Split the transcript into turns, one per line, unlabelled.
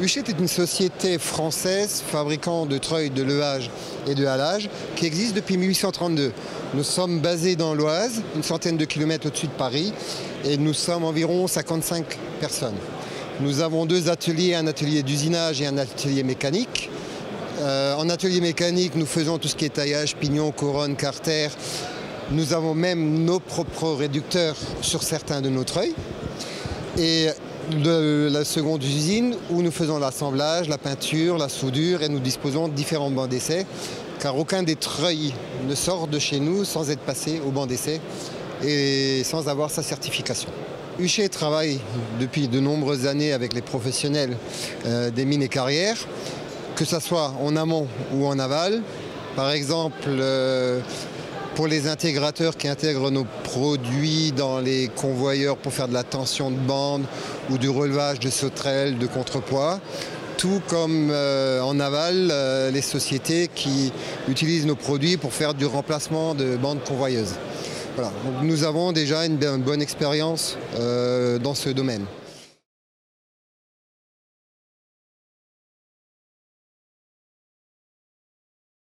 Huchet est une société française fabricant de treuils, de levage et de halage qui existe depuis 1832. Nous sommes basés dans l'Oise, une centaine de kilomètres au-dessus de Paris, et nous sommes environ 55 personnes. Nous avons deux ateliers, un atelier d'usinage et un atelier mécanique. Euh, en atelier mécanique, nous faisons tout ce qui est taillage, pignon, couronne, carter. Nous avons même nos propres réducteurs sur certains de nos treuils. De la seconde usine où nous faisons l'assemblage, la peinture, la soudure et nous disposons de différents bancs d'essai car aucun des treuils ne sort de chez nous sans être passé au banc d'essai et sans avoir sa certification. Huchet travaille depuis de nombreuses années avec les professionnels euh, des mines et carrières, que ce soit en amont ou en aval. Par exemple, euh, pour les intégrateurs qui intègrent nos produits dans les convoyeurs pour faire de la tension de bande ou du relevage de sauterelles, de contrepoids, tout comme euh, en aval, euh, les sociétés qui utilisent nos produits pour faire du remplacement de bandes convoyeuses. nous avons déjà une, bonne expérience euh, dans ce domaine.